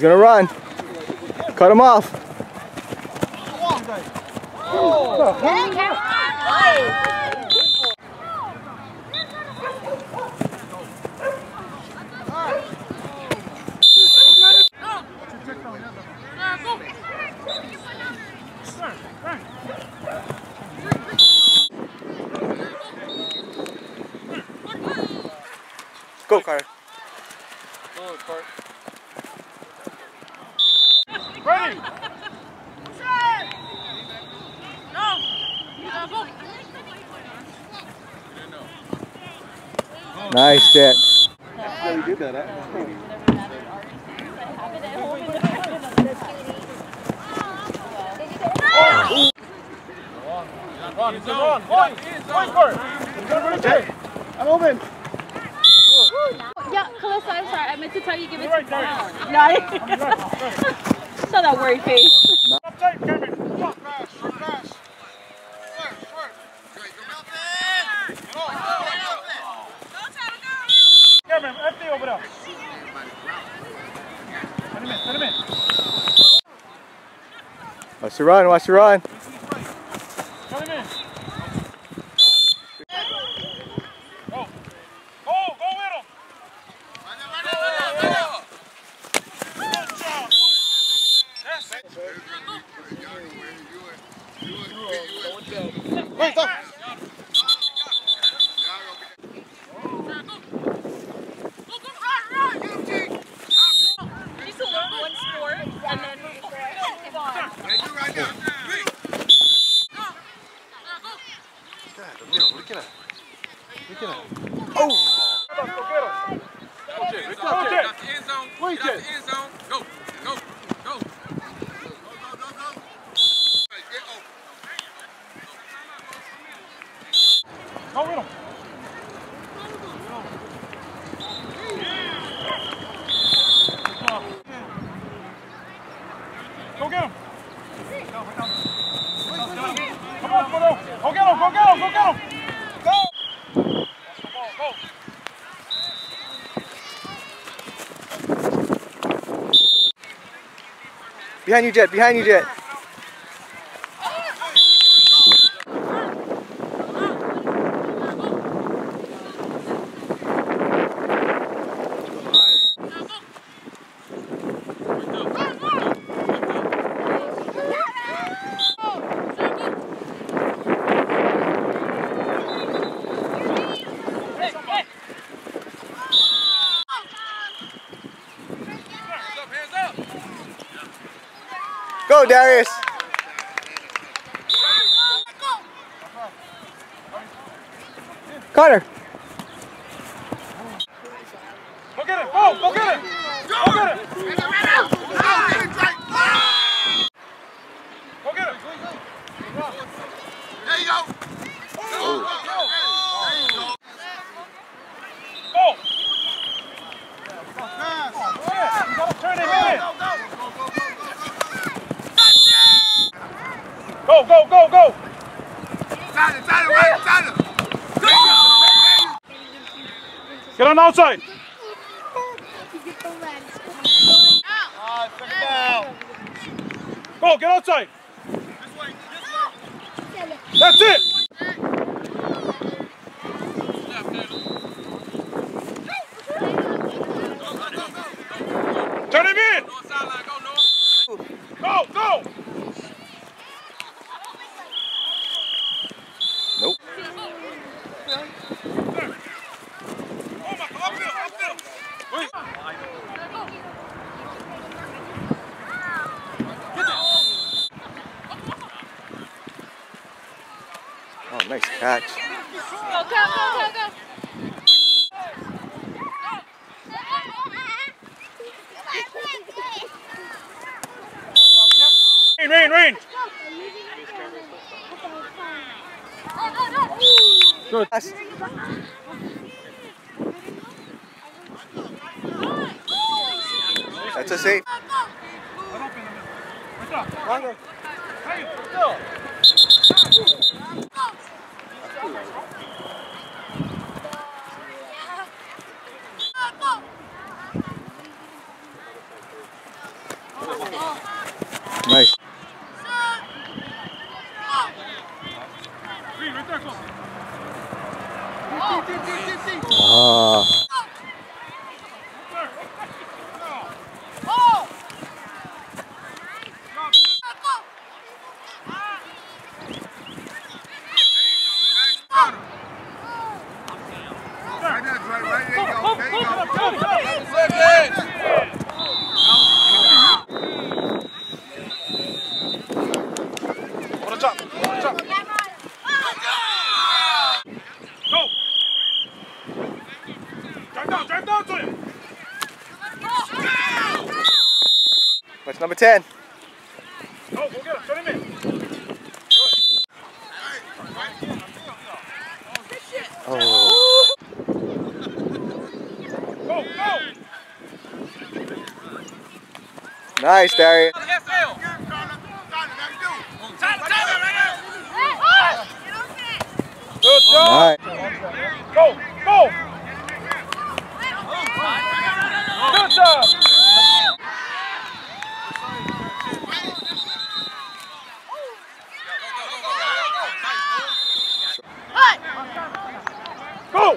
He's gonna run. Cut him off. Go, Carter. Ready? Nice, Jet. Run, it's a run. Point, point for it. I'm open. Yeah, Calissa, I'm sorry. I meant to tell you give it to there. Brown. No, I saw that worried face. Up empty over. Send him in, send him in. Watch the run, watch the run. Send him in. Go. Go, go with him. Good job. That's it. Wait, stop. 어. 우리끼나 우리끼나. 우리끼나. 어우. Behind you, Jet, behind you, Jet. Go, Darius. Carter. Go get him, go, go get him. Go get him. Go get him. Go. Yeah, you gotta turn him in. Go, go, go, go. Get on outside. Go, get outside. That's it. Turn him in. Go, go. Nope. Oh, nice catch. Go, go, go, go, go. Rain, rain, rain. Pass. That's a safe. Nice. Ah. number 10. Oh, we'll get him. Put him in. Oh. Go, go. Nice, Darius. Good job. Go!